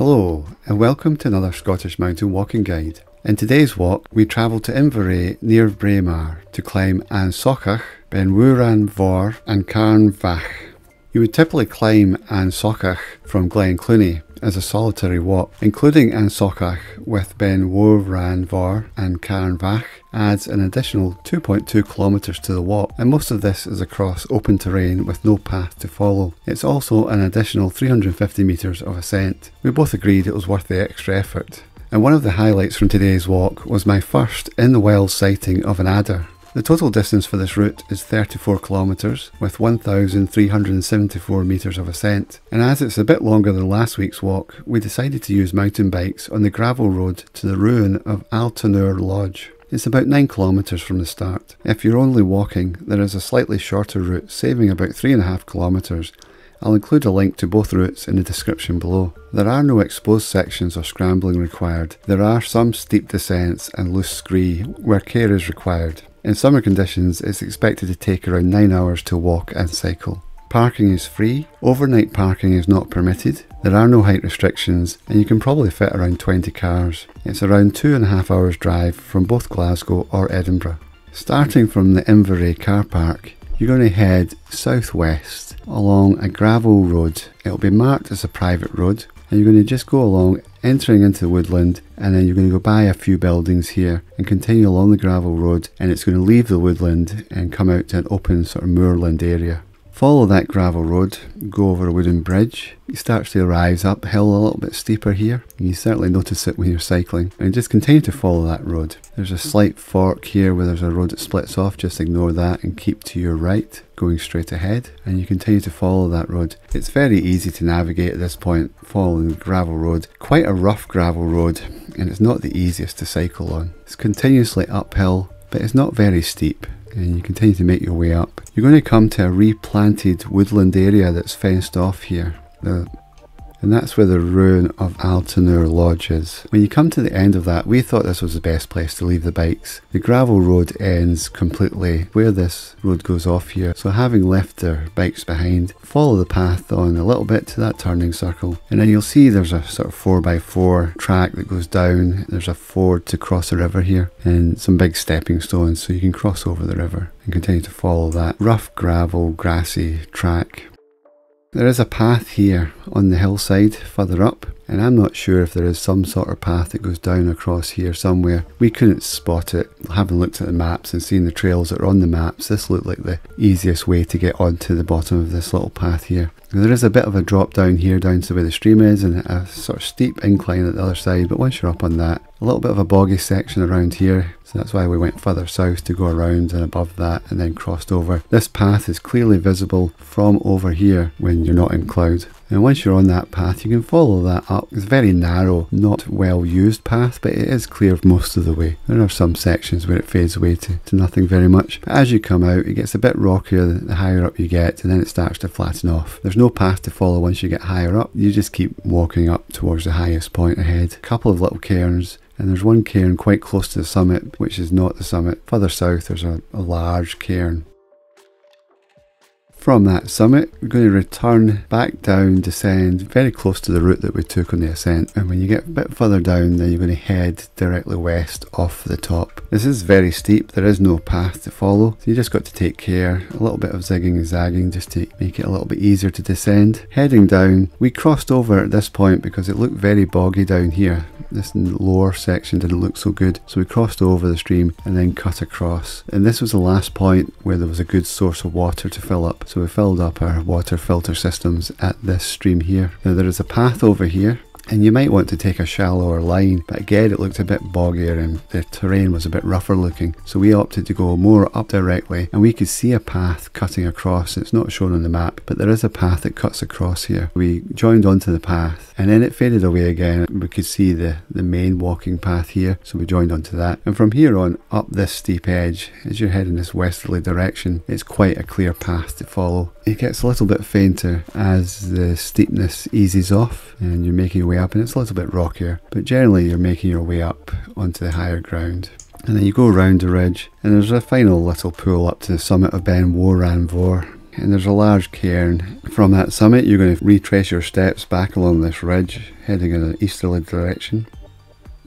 Hello, and welcome to another Scottish mountain walking guide. In today's walk, we travel to Inverey near Braemar to climb An Socach, Beinn Iutharn Mhor, and Carn Bhac. You would typically climb An Socach from Glen Clunie as a solitary walk, including An Socach with Beinn Iutharn Mhor and Carn Bhac adds an additional 2.2 kilometres to the walk, and most of this is across open terrain with no path to follow. It's also an additional 350 metres of ascent. We both agreed it was worth the extra effort. And one of the highlights from today's walk was my first in the wild sighting of an adder. The total distance for this route is 34 kilometres with 1,374 metres of ascent, and as it's a bit longer than last week's walk, we decided to use mountain bikes on the gravel road to the ruin of Altanour Lodge. It's about 9 kilometres from the start. If you're only walking, there is a slightly shorter route saving about 3.5 kilometres. I'll include a link to both routes in the description below. There are no exposed sections or scrambling required. There are some steep descents and loose scree where care is required. In summer conditions, it's expected to take around 9 hours to walk and cycle. Parking is free, overnight parking is not permitted, there are no height restrictions, and you can probably fit around 20 cars. It's around two and a half hours drive from both Glasgow or Edinburgh. Starting from the Inverey car park, you're going to head southwest along a gravel road. It'll be marked as a private road, and you're going to just go along, entering into the woodland, and then you're going to go by a few buildings here and continue along the gravel road, and it's going to leave the woodland and come out to an open sort of moorland area. Follow that gravel road, go over a wooden bridge. It starts to rise uphill a little bit steeper here. You certainly notice it when you're cycling. And just continue to follow that road. There's a slight fork here where there's a road that splits off. Just ignore that and keep to your right, going straight ahead. And you continue to follow that road. It's very easy to navigate at this point, following the gravel road. Quite a rough gravel road, and it's not the easiest to cycle on. It's continuously uphill, but it's not very steep and you continue to make your way up. You're going to come to a replanted woodland area that's fenced off here. The and that's where the ruin of Altanour Lodge is. When you come to the end of that, we thought this was the best place to leave the bikes. The gravel road ends completely where this road goes off here, so having left their bikes behind, follow the path on a little bit to that turning circle, and then you'll see there's a sort of 4x4 track that goes down. There's a ford to cross a river here, and some big stepping stones so you can cross over the river and continue to follow that rough gravel, grassy track there is a path here on the hillside further up, and I'm not sure if there is some sort of path that goes down across here somewhere. We couldn't spot it. Having looked at the maps and seen the trails that are on the maps, this looked like the easiest way to get onto the bottom of this little path here. There is a bit of a drop down here down to where the stream is and a sort of steep incline at the other side, but once you're up on that, a little bit of a boggy section around here, so that's why we went further south to go around and above that and then crossed over. This path is clearly visible from over here when you're not in cloud. And once you're on that path, you can follow that up. It's a very narrow, not well used path, but it is clear most of the way. There are some sections where it fades away to, to nothing very much. But as you come out, it gets a bit rockier the higher up you get, and then it starts to flatten off. There's no path to follow once you get higher up. You just keep walking up towards the highest point ahead. A couple of little cairns and there's one cairn quite close to the summit, which is not the summit. Further south, there's a, a large cairn from that summit, we're going to return back down, descend very close to the route that we took on the ascent. And when you get a bit further down, then you're going to head directly west off the top. This is very steep, there is no path to follow, so you just got to take care. A little bit of zigging and zagging just to make it a little bit easier to descend. Heading down, we crossed over at this point because it looked very boggy down here. This lower section didn't look so good, so we crossed over the stream and then cut across. And this was the last point where there was a good source of water to fill up. So we filled up our water filter systems at this stream here. Now there is a path over here and you might want to take a shallower line but again it looked a bit boggier and the terrain was a bit rougher looking. So we opted to go more up directly and we could see a path cutting across. It's not shown on the map but there is a path that cuts across here. We joined onto the path and then it faded away again. We could see the the main walking path here. So we joined onto that. And from here on up this steep edge as you're heading this westerly direction it's quite a clear path to follow. It gets a little bit fainter as the steepness eases off and you're making your way up and it's a little bit rockier but generally you're making your way up onto the higher ground and then you go around the ridge and there's a final little pull up to the summit of Beinn Iutharn Mhor and there's a large cairn. From that summit, you're going to retrace your steps back along this ridge, heading in an easterly direction.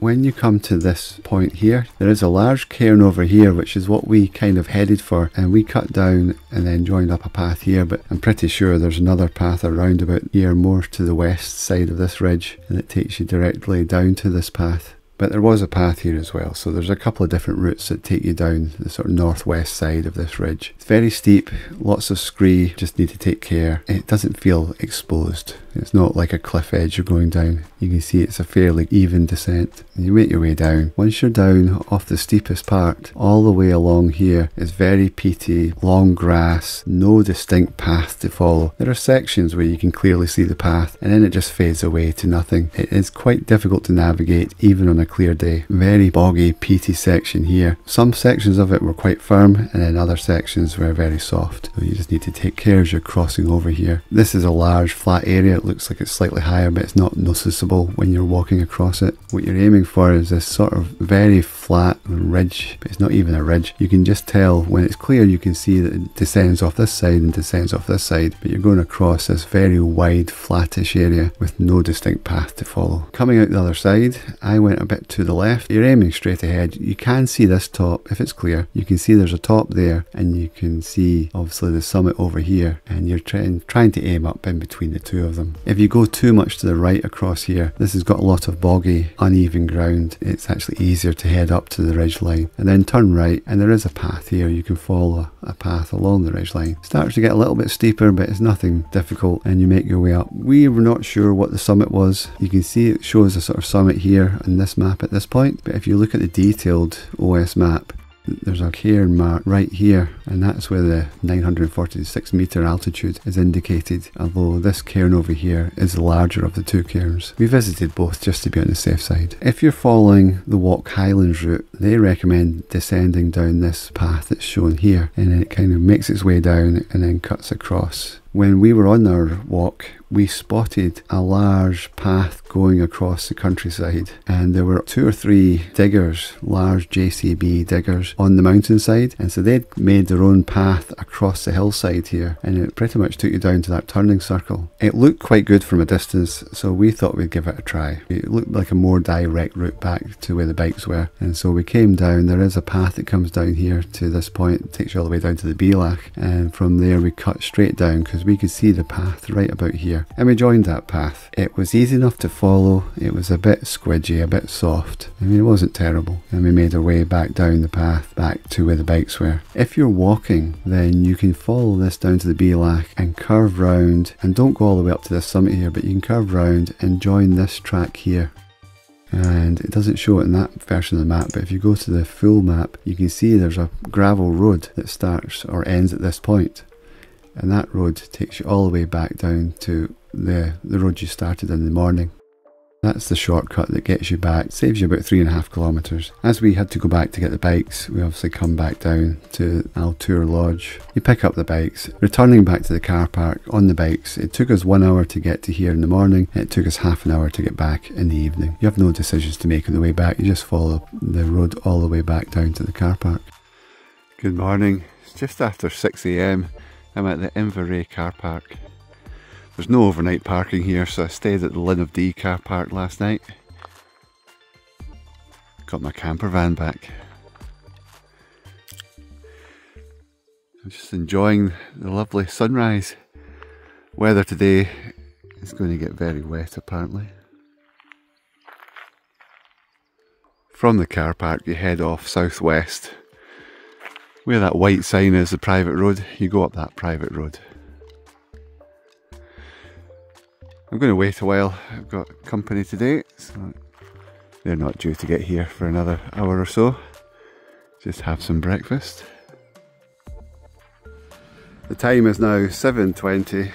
When you come to this point here, there is a large cairn over here, which is what we kind of headed for, and we cut down and then joined up a path here, but I'm pretty sure there's another path around about here, more to the west side of this ridge, and it takes you directly down to this path. But there was a path here as well, so there's a couple of different routes that take you down the sort of northwest side of this ridge. It's very steep, lots of scree, just need to take care. It doesn't feel exposed. It's not like a cliff edge you're going down. You can see it's a fairly even descent. You make your way down. Once you're down off the steepest part, all the way along here is very peaty, long grass, no distinct path to follow. There are sections where you can clearly see the path and then it just fades away to nothing. It is quite difficult to navigate even on a clear day. Very boggy, peaty section here. Some sections of it were quite firm and then other sections were very soft. So you just need to take care as you're crossing over here. This is a large flat area. It looks like it's slightly higher but it's not noticeable when you're walking across it. What you're aiming for is this sort of very flat ridge, but it's not even a ridge. You can just tell when it's clear you can see that it descends off this side and descends off this side, but you're going across this very wide flattish area with no distinct path to follow. Coming out the other side, I went a bit to the left. You're aiming straight ahead. You can see this top if it's clear. You can see there's a top there and you can see obviously the summit over here and you're trying, trying to aim up in between the two of them. If you go too much to the right across here, this has got a lot of boggy, uneven ground. It's actually easier to head up to the ridge line and then turn right and there is a path here. You can follow a path along the ridge line. Starts to get a little bit steeper but it's nothing difficult and you make your way up. We were not sure what the summit was. You can see it shows a sort of summit here in this map at this point but if you look at the detailed OS map there's a cairn mark right here and that's where the 946 metre altitude is indicated although this cairn over here is the larger of the two cairns. We visited both just to be on the safe side. If you're following the Walk Highlands route they recommend descending down this path that's shown here and it kind of makes its way down and then cuts across when we were on our walk, we spotted a large path going across the countryside, and there were two or three diggers, large JCB diggers, on the mountainside, and so they'd made their own path across the hillside here, and it pretty much took you down to that turning circle. It looked quite good from a distance, so we thought we'd give it a try. It looked like a more direct route back to where the bikes were, and so we came down. There is a path that comes down here to this point, it takes you all the way down to the Bealach, and from there we cut straight down because we could see the path right about here. And we joined that path. It was easy enough to follow. It was a bit squidgy, a bit soft. I mean, it wasn't terrible. And we made our way back down the path, back to where the bikes were. If you're walking, then you can follow this down to the Bealach and curve round. And don't go all the way up to the summit here, but you can curve round and join this track here and it doesn't show it in that version of the map but if you go to the full map you can see there's a gravel road that starts or ends at this point and that road takes you all the way back down to the, the road you started in the morning. That's the shortcut that gets you back, saves you about three and a half kilometres. As we had to go back to get the bikes, we obviously come back down to Altanour Lodge. You pick up the bikes, returning back to the car park on the bikes. It took us one hour to get to here in the morning, it took us half an hour to get back in the evening. You have no decisions to make on the way back, you just follow the road all the way back down to the car park. Good morning, it's just after 6am. I'm at the Inverey car park. There's no overnight parking here, so I stayed at the Linn of Dee car park last night. Got my camper van back. I'm just enjoying the lovely sunrise. Weather today is going to get very wet apparently. From the car park you head off southwest where that white sign is, the private road, you go up that private road. I'm going to wait a while. I've got company today, so they're not due to get here for another hour or so. Just have some breakfast. The time is now 7.20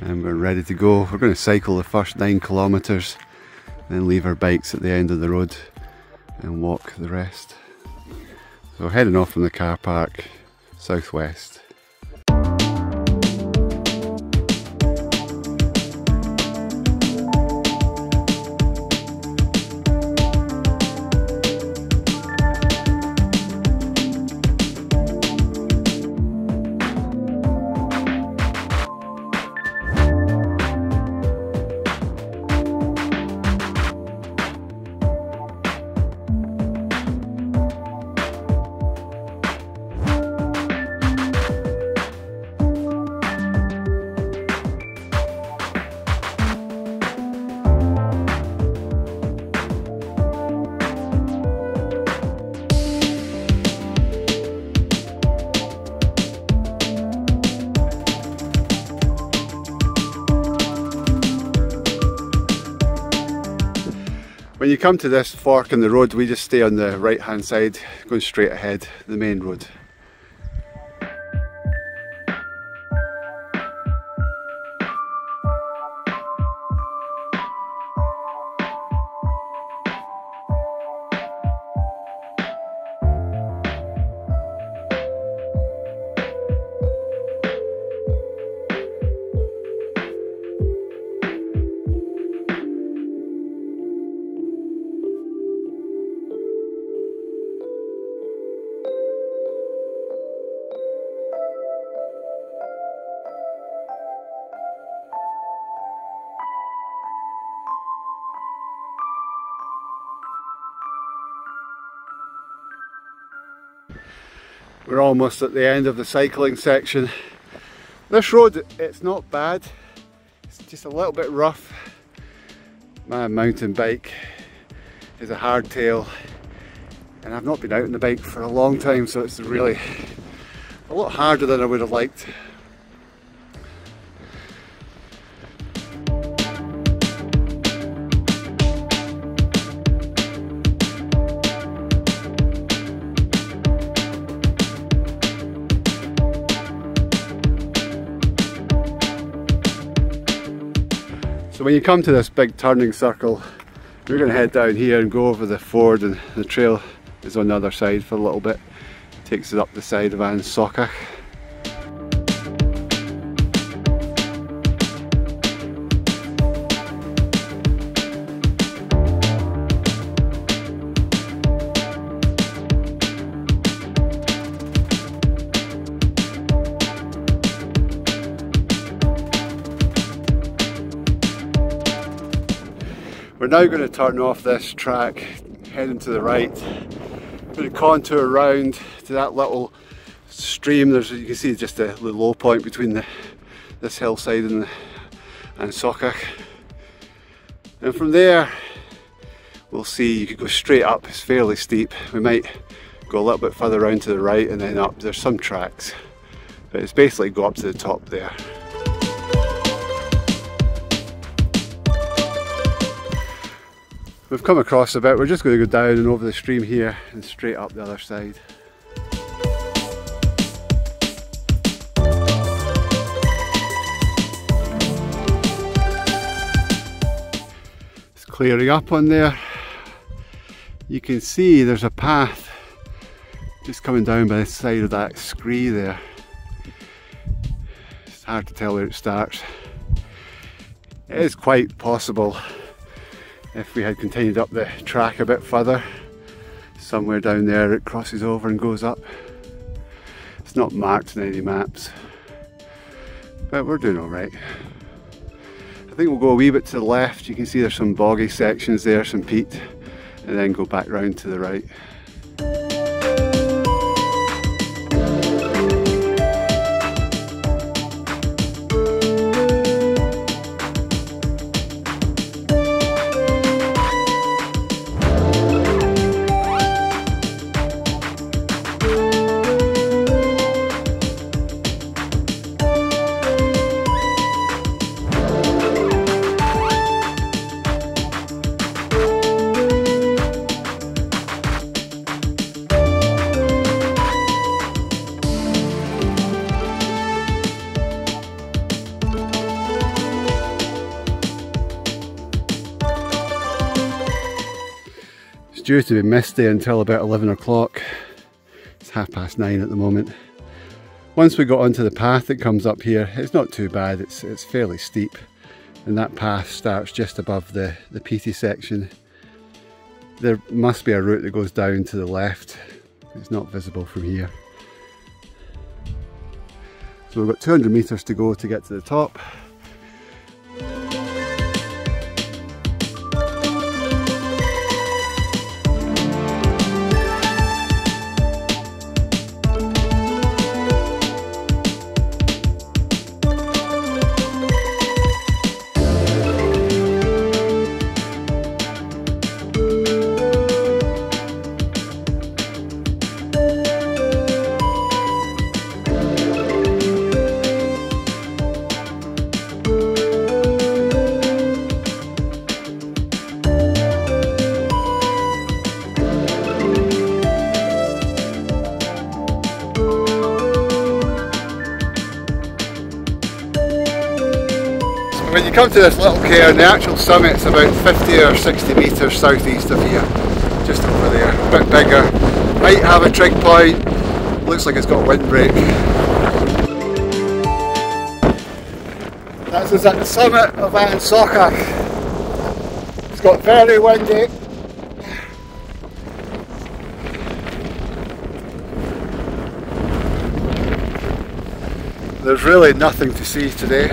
and we're ready to go. We're going to cycle the first nine kilometres, then leave our bikes at the end of the road and walk the rest. So heading off from the car park, southwest. Come to this fork in the road, we just stay on the right hand side, going straight ahead, the main road. We're almost at the end of the cycling section. This road, it's not bad. It's just a little bit rough. My mountain bike is a hardtail and I've not been out on the bike for a long time so it's really a lot harder than I would have liked. You come to this big turning circle, we're going to head down here and go over the ford and the trail is on the other side for a little bit. Takes us up the side of An We're now going to turn off this track, heading to the right. Going to contour around to that little stream. There's you can see just the, low point between the, this hillside and the, An Socach. And from there, we'll see you could go straight up. It's fairly steep. We might go a little bit further around to the right and then up. There's some tracks, but it's basically go up to the top there. We've come across a bit, we're just going to go down and over the stream here and straight up the other side. It's clearing up on there. You can see there's a path just coming down by the side of that scree there. It's hard to tell where it starts. It is quite possible if we had continued up the track a bit further somewhere down there it crosses over and goes up. It's not marked in any maps but we're doing all right. I think we'll go a wee bit to the left. You can see there's some boggy sections there some peat and then go back round to the right due to be misty until about 11 o'clock. It's half past nine at the moment. Once we got onto the path that comes up here, it's not too bad, it's, it's fairly steep. And that path starts just above the, the peaty section. There must be a route that goes down to the left. It's not visible from here. So we've got 200 metres to go to get to the top. Come to this little cairn, the actual summit's about 50 or 60 metres southeast of here, just over there, a bit bigger. Might have a trig point, looks like it's got a windbreak. That's us at the summit of An Socach. It's got very windy. There's really nothing to see today.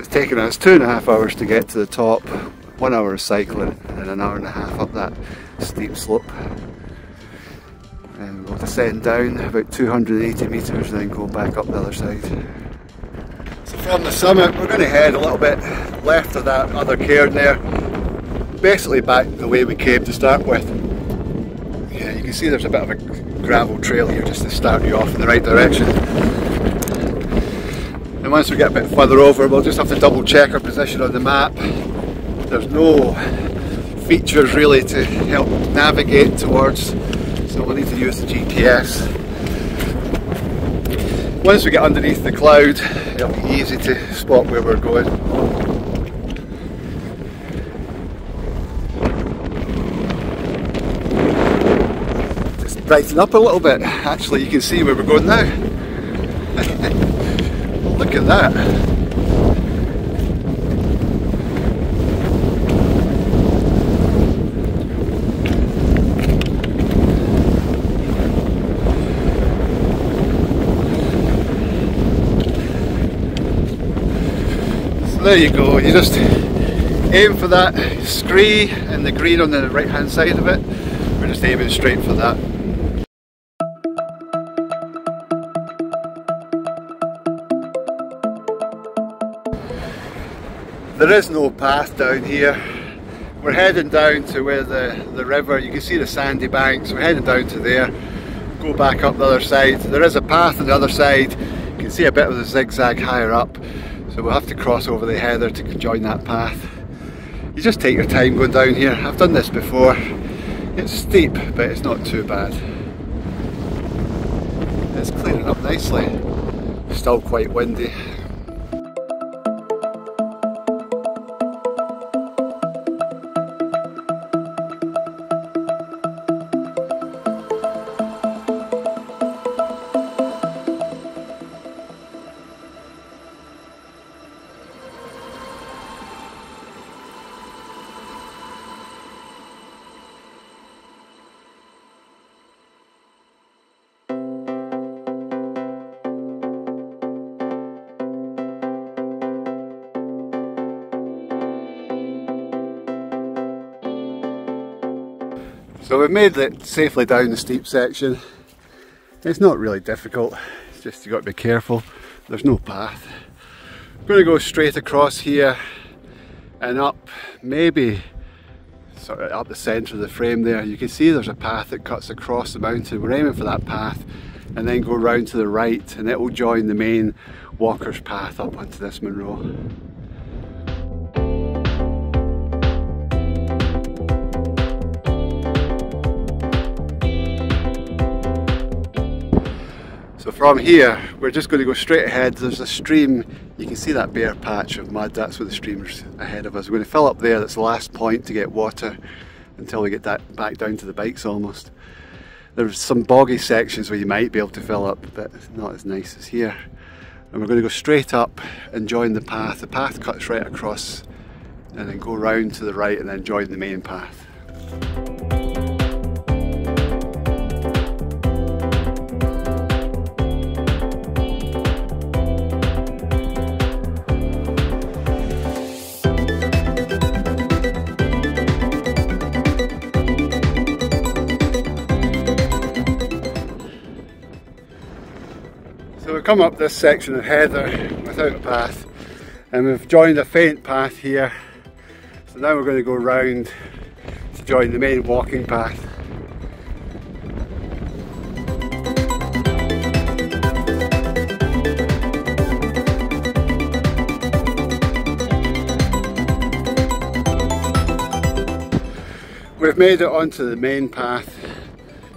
It's taken us two and a half hours to get to the top, one hour of cycling and an hour and a half up that steep slope. And we'll descend down about 280 metres and then go back up the other side. So from the summit we're going to head a little bit left of that other cairn there, basically back the way we came to start with. Yeah, you can see there's a bit of a gravel trail here just to start you off in the right direction. And once we get a bit further over, we'll just have to double check our position on the map. There's no features really to help navigate towards, so we'll need to use the GPS. Once we get underneath the cloud, it'll be easy to spot where we're going. Just brighten up a little bit. Actually, you can see where we're going now. Look at that. So there you go, you just aim for that scree and the green on the right hand side of it. We're just aiming straight for that. There is no path down here. We're heading down to where the, the river, you can see the sandy banks, we're heading down to there, go back up the other side. There is a path on the other side, you can see a bit of the zigzag higher up, so we'll have to cross over the heather to join that path. You just take your time going down here, I've done this before. It's steep, but it's not too bad. It's clearing up nicely, still quite windy. So we've made it safely down the steep section. It's not really difficult, it's just you've got to be careful. There's no path. I'm going to go straight across here and up, maybe sort of up the centre of the frame there. You can see there's a path that cuts across the mountain. We're aiming for that path and then go round to the right and it will join the main walker's path up onto this Munro. From here, we're just going to go straight ahead. There's a stream, you can see that bare patch of mud, that's where the stream's ahead of us. We're going to fill up there, that's the last point to get water until we get that back down to the bikes almost. There's some boggy sections where you might be able to fill up, but it's not as nice as here. And we're going to go straight up and join the path. The path cuts right across and then go round to the right and then join the main path. Come up this section of heather without a path and we've joined a faint path here. So now we're going to go round to join the main walking path. We've made it onto the main path,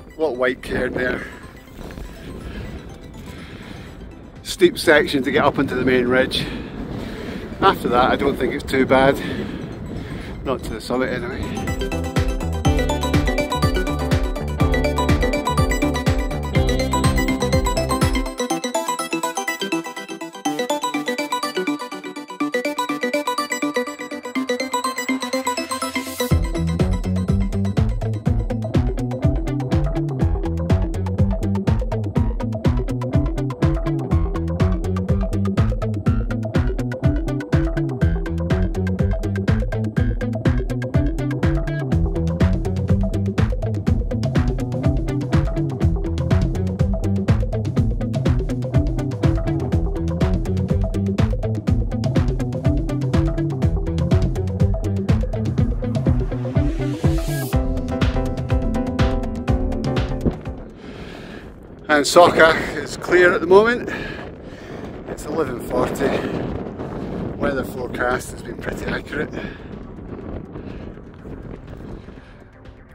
a little white cairn there. Steep section to get up into the main ridge. After that I don't think it's too bad. Not to the summit anyway. And is clear at the moment. It's 11.40. Weather forecast has been pretty accurate.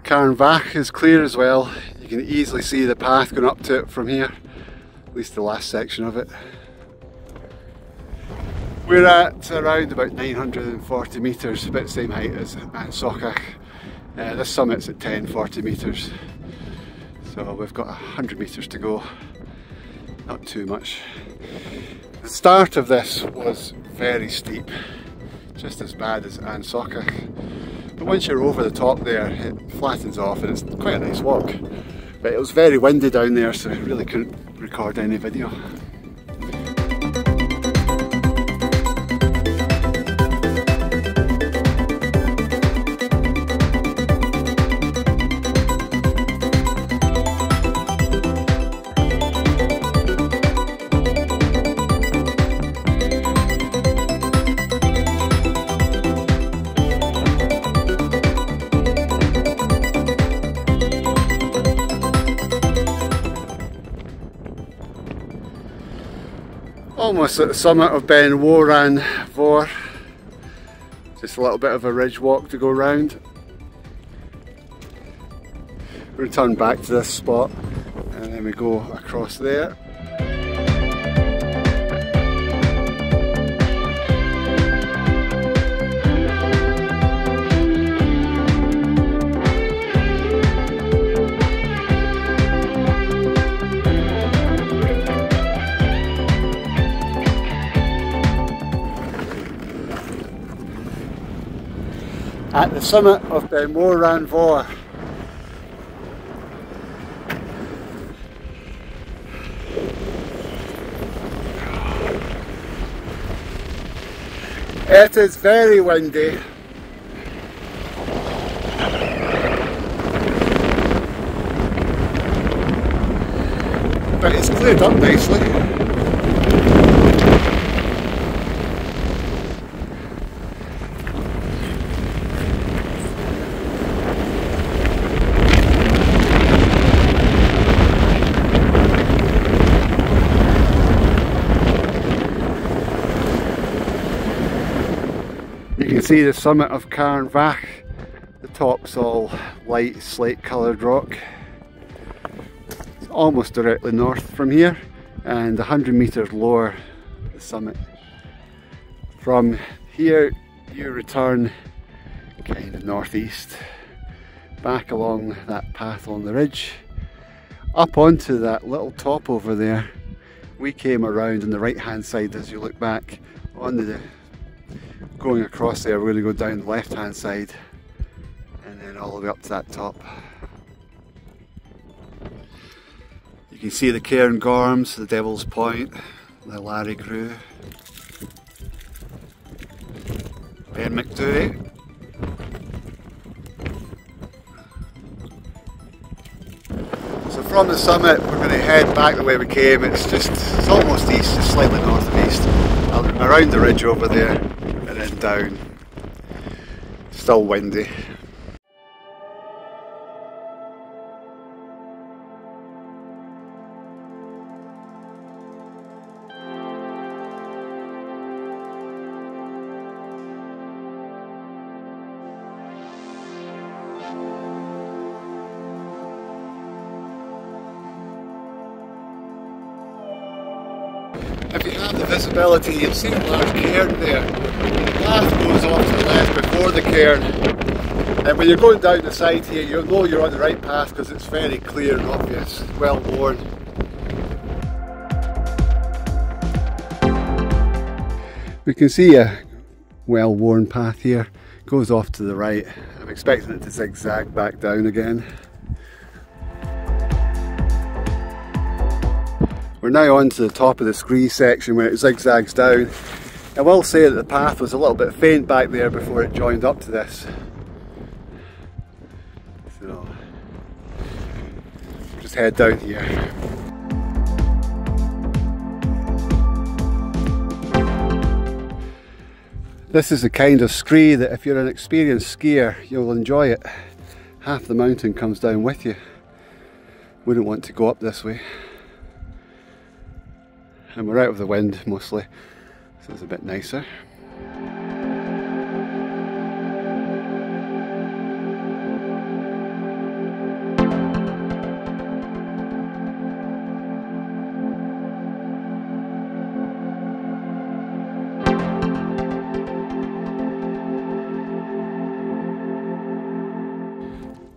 Carn Bhac is clear as well. You can easily see the path going up to it from here. At least the last section of it. We're at around about 940 metres, about the same height as Socach. Uh, this summit's at 1040 metres. So we've got 100 metres to go, not too much. The start of this was very steep, just as bad as An Socach. But once you're over the top there, it flattens off and it's quite a nice walk. But it was very windy down there, so I really couldn't record any video. Almost at the summit of Beinn Iutharn Mhor. Just a little bit of a ridge walk to go round. Return back to this spot and then we go across there. The summit of Beinn Iutharn Mhor. It is very windy. But it's cleared up nicely. See the summit of Carn Bhac. The top's all light slate coloured rock. It's almost directly north from here and 100 metres lower the summit. From here you return kind of northeast back along that path on the ridge up onto that little top over there we came around on the right hand side as you look back on the going across there we're going to go down the left hand side and then all the way up to that top. You can see the Cairngorms, the Devil's Point, the Lairig Ghru, Ben Macdui. So from the summit we're going to head back the way we came, it's just, it's almost east, just slightly north of east, um, around the ridge over there down. Still windy. If you have the visibility, you'd see a large cairn there. Path goes off to the left before the cairn. And when you're going down the side here, you'll know you're on the right path because it's very clear and obvious, well worn. We can see a well-worn path here, goes off to the right. I'm expecting it to zigzag back down again. We're now on to the top of the scree section where it zigzags down. I will say that the path was a little bit faint back there before it joined up to this. So, just head down here. This is the kind of scree that if you're an experienced skier, you'll enjoy it. Half the mountain comes down with you. Wouldn't want to go up this way. And we're out of the wind mostly, so it's a bit nicer.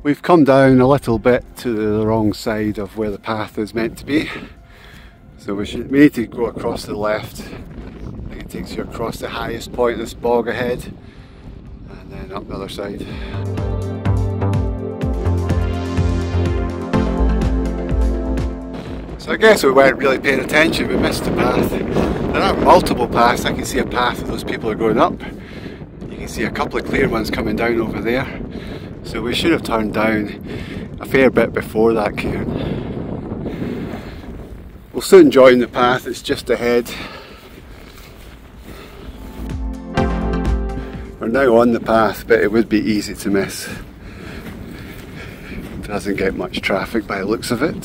We've come down a little bit to the wrong side of where the path is meant to be. So we, should, we need to go across the left. Takes you across the highest point of this bog ahead and then up the other side. So I guess we weren't really paying attention, we missed the path. There are multiple paths, I can see a path that those people are going up. You can see a couple of clear ones coming down over there. So we should have turned down a fair bit before that cairn. We'll soon join the path, it's just ahead. We're now on the path, but it would be easy to miss. Doesn't get much traffic by the looks of it.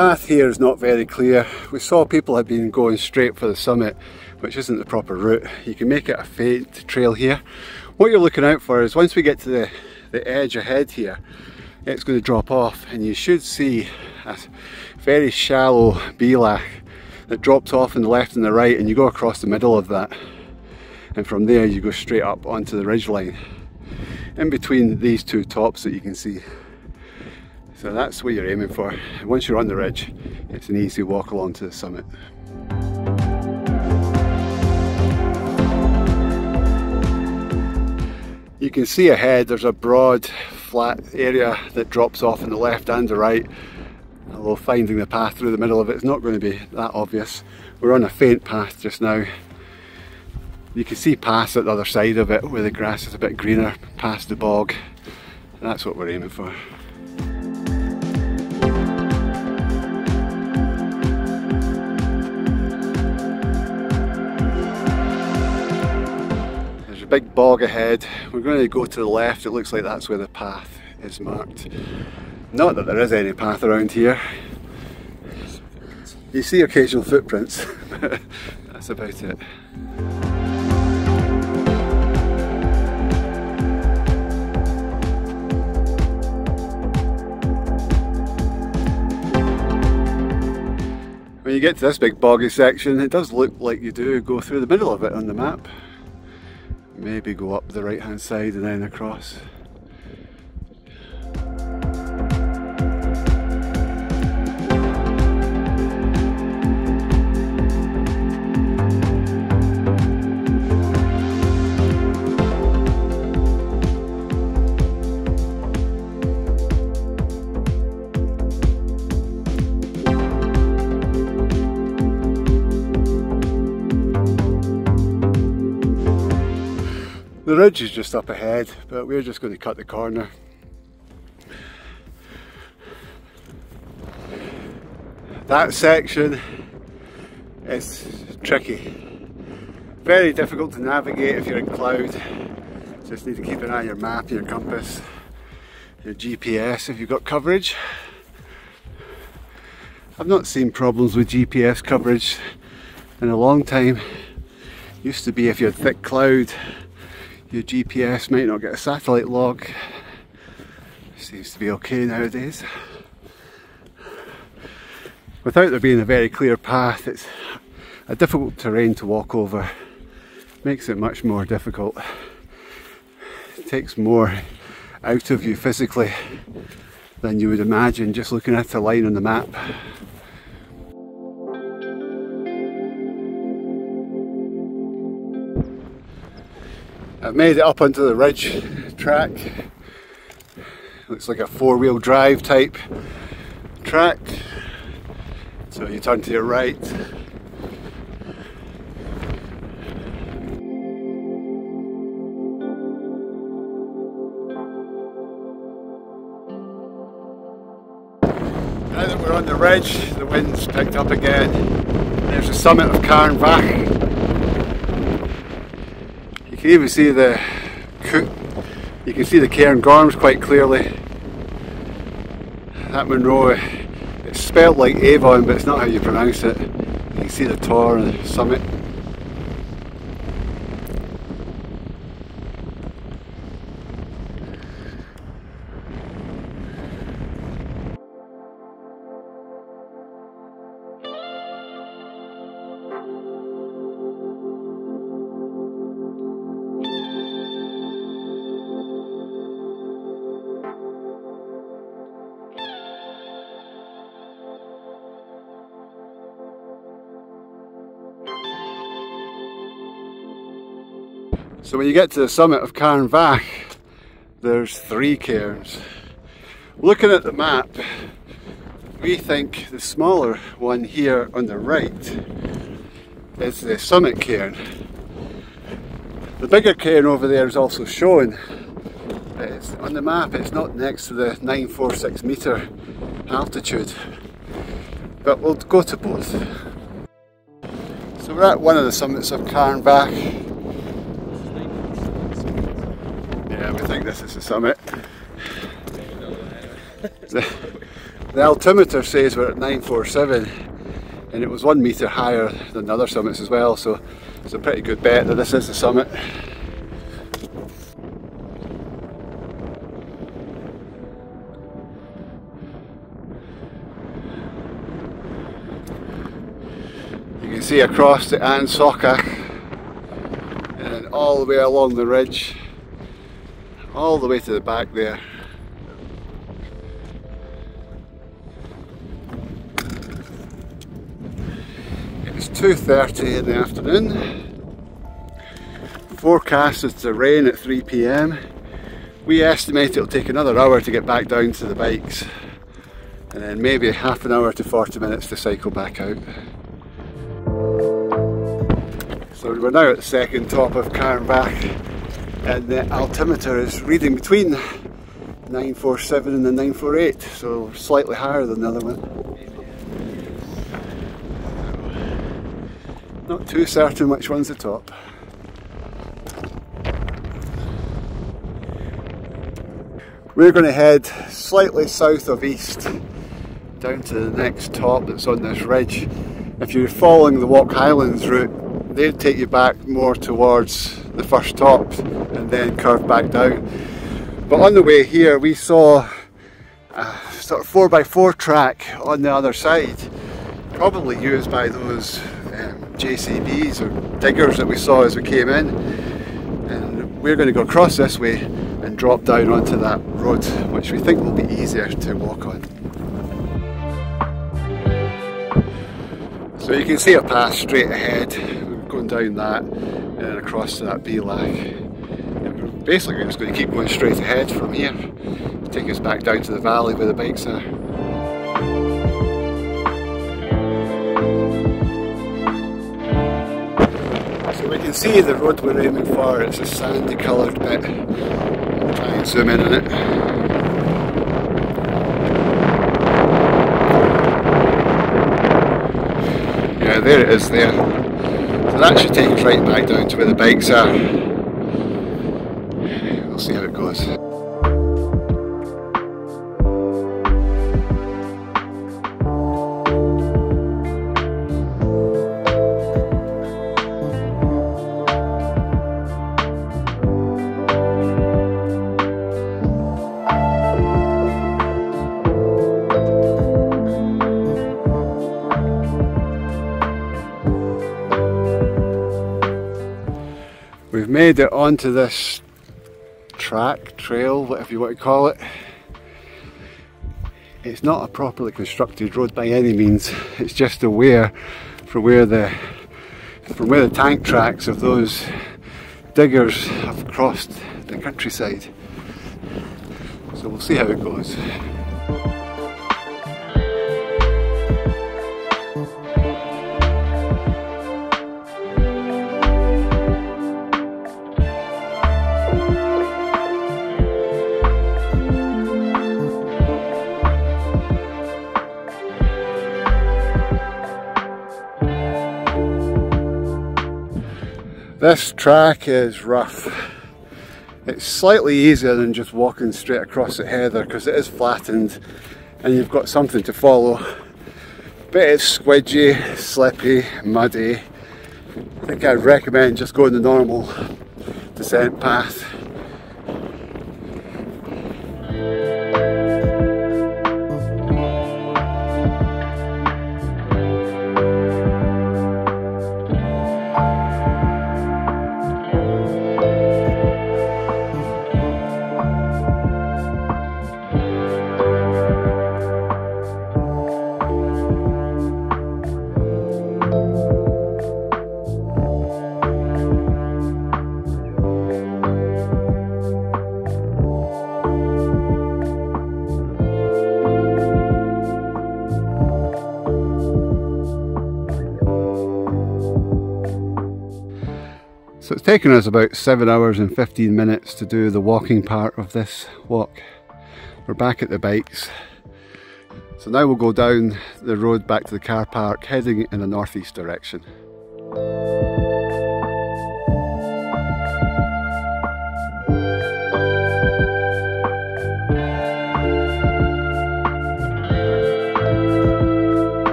Path here is not very clear. We saw people had been going straight for the summit, which isn't the proper route. You can make it a faint trail here. What you're looking out for is once we get to the, the edge ahead here, it's going to drop off and you should see a very shallow bealach that drops off on the left and the right and you go across the middle of that and from there you go straight up onto the ridge line in between these two tops that you can see. So that's what you're aiming for. Once you're on the ridge, it's an easy walk along to the summit. You can see ahead there's a broad flat area that drops off on the left and the right although finding the path through the middle of it is not going to be that obvious. We're on a faint path just now. You can see past at the other side of it where the grass is a bit greener past the bog. That's what we're aiming for. Big bog ahead. We're going to go to the left. It looks like that's where the path is marked. Not that there is any path around here. You see occasional footprints, but that's about it. When you get to this big boggy section, it does look like you do go through the middle of it on the map maybe go up the right hand side and then across. Ridge is just up ahead, but we're just going to cut the corner. That section is tricky. Very difficult to navigate if you're in cloud. Just need to keep an eye on your map, your compass, your GPS if you've got coverage. I've not seen problems with GPS coverage in a long time. Used to be if you had thick cloud, your GPS might not get a satellite log. Seems to be okay nowadays. Without there being a very clear path, it's a difficult terrain to walk over. Makes it much more difficult. It takes more out of you physically than you would imagine just looking at a line on the map. I've made it up onto the ridge track. Looks like a four-wheel drive type track. So you turn to your right. Now that we're on the ridge, the wind's picked up again. There's the summit of Carn Bhac can even see the you can see the Cairngorms quite clearly. That Munro, it's spelled like Avon but it's not how you pronounce it. You can see the Tor and the summit. So when you get to the summit of Carn Bhac, there's three cairns. Looking at the map, we think the smaller one here on the right is the summit cairn. The bigger cairn over there is also shown. It's, on the map it's not next to the 946 metre altitude, but we'll go to both. So we're at one of the summits of Carn Bhac Yeah, we think this is the summit. the, the altimeter says we're at 947 and it was one metre higher than the other summits as well so it's a pretty good bet that this is the summit. You can see across the An Socach and all the way along the ridge all the way to the back there. It's 2.30 in the afternoon. Forecast is to rain at 3pm. We estimate it'll take another hour to get back down to the bikes and then maybe half an hour to 40 minutes to cycle back out. So we're now at the second top of Carn Bhac and the altimeter is reading between 947 and the 948 so slightly higher than the other one. Not too certain which one's the top. We're going to head slightly south of east down to the next top that's on this ridge. If you're following the Walk Highlands route they'd take you back more towards the first top then curve back down. But on the way here we saw a sort of 4x4 track on the other side, probably used by those um, JCBs or diggers that we saw as we came in. And we're going to go across this way and drop down onto that road, which we think will be easier to walk on. So you can see a path straight ahead, we're going down that and across to that Bealach basically we're just going to keep going straight ahead from here, take us back down to the valley where the bikes are. So we can see the road we're aiming for, it's a sandy coloured bit. I'll try and zoom in on it. Yeah, there it is there. So that should take us right back down to where the bikes are. See how it goes. We've made it onto this track, trail, whatever you want to call it. It's not a properly constructed road by any means. It's just a for where the from where the tank tracks of those diggers have crossed the countryside. So we'll see how it goes. This track is rough. It's slightly easier than just walking straight across the heather because it is flattened and you've got something to follow. But it's squidgy, slippy, muddy. I think I'd recommend just going the normal descent path. Taken us about 7 hours and 15 minutes to do the walking part of this walk. We're back at the bikes. So now we'll go down the road back to the car park heading in a northeast direction.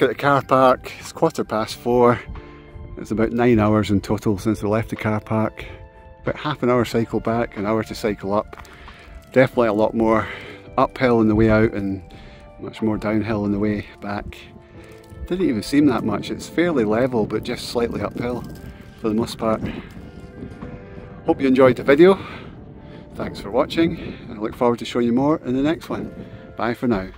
Back at the car park. It's quarter past four. It's about nine hours in total since we left the car park. About half an hour cycle back, an hour to cycle up. Definitely a lot more uphill on the way out and much more downhill on the way back. Didn't even seem that much. It's fairly level but just slightly uphill for the most part. Hope you enjoyed the video. Thanks for watching and I look forward to showing you more in the next one. Bye for now.